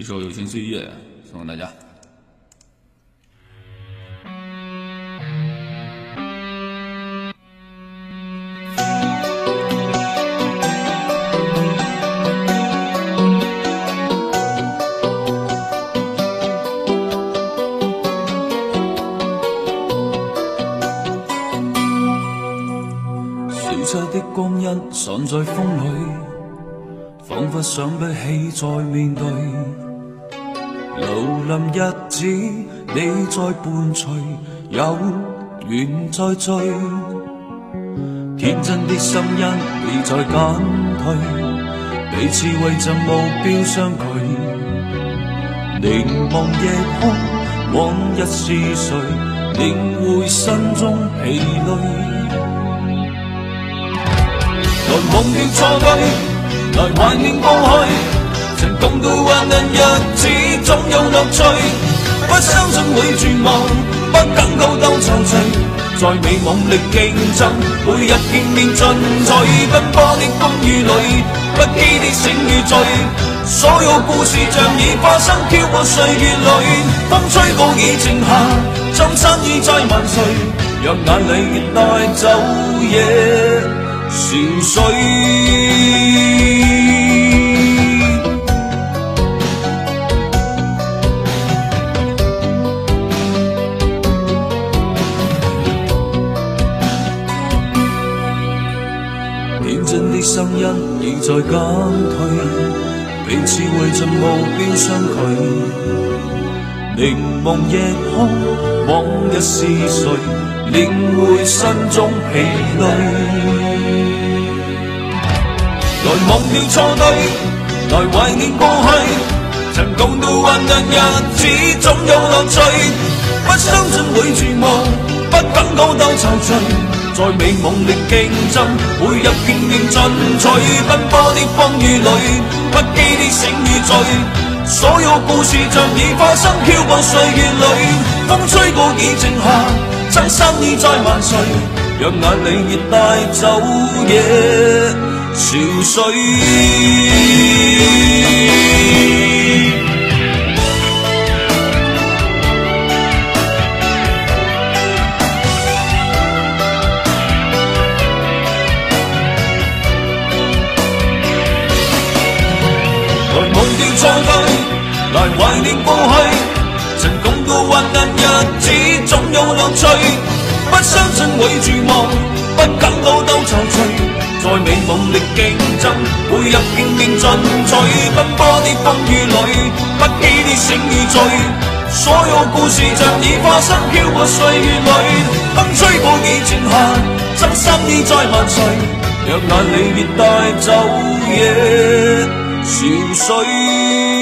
一首《有情岁月》送给大家。小车的光阴散在风里，仿佛想不起再面对。流临日子，你在伴随，有缘再聚。天真的心因你在减退，彼此为着目标相距。凝望夜空，往日是谁，领会心中疲累。来忘掉错对，来怀念过去，曾共度患难日子，乐趣。不相信会绝望，不感到斗踌躇，在美梦里竞争，每日拼命进取，奔波的风雨里，不羁的醒与醉，所有故事像已发生，飘过岁月里，风吹过已静下，真心已再万岁，让眼泪带走夜。憔悴，天真的声音已在减退，彼此为着目标相距。凝望夜空，往日是谁，领会心中疲累。来忘掉错对，来怀念过去，曾共度患难日子，总有乐趣。不相信会绝望，不感到斗踌躇，在美梦里竞争，每日拼命进取，奔波的风雨里，不羁的醒与醉，所有故事像已发生，飘过岁月里，风吹过已静下，真心已在万岁，让眼泪越带走夜潮水。忘掉错对，来怀念过去，曾共度患难日子，总有乐趣。不相信会绝望，不感到斗踌躇，在美梦力竞争，每日拼命进取，奔波的风雨里，不羁的醒与醉，所有故事像已发生，飘过岁月里，风吹过已静下，真心已在万岁，让眼泪越带走夜。潮水。